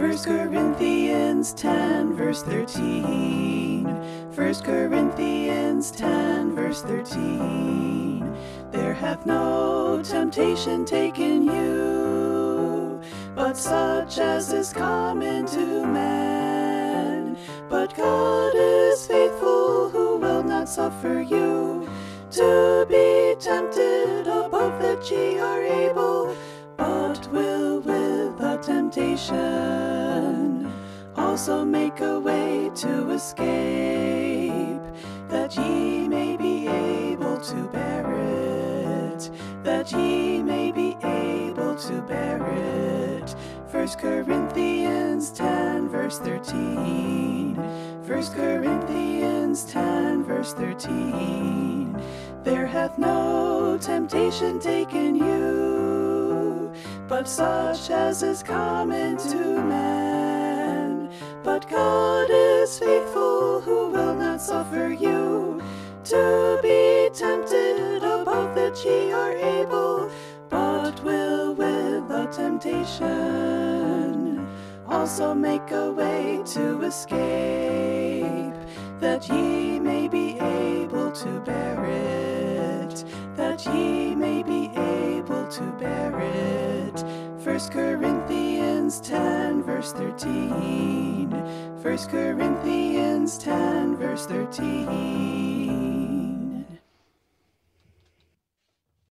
1 Corinthians 10, verse 13. 1 Corinthians 10, verse 13. There hath no temptation taken you, but such as is common to man. But God is faithful, who will not suffer you to be tempted above that ye are able, but will with the temptation also make a way to escape, that ye may be able to bear it, that ye may be able to bear it. 1 Corinthians 10, verse 13. 1 Corinthians 10, verse 13. There hath no temptation taken you, but such as is common to man. Is faithful, who will not suffer you to be tempted above that ye are able, but will with the temptation also make a way to escape, that ye may be able to bear it, that ye may be able to bear it. 1 Corinthians 10, verse 13. 1 Corinthians 10, verse 13.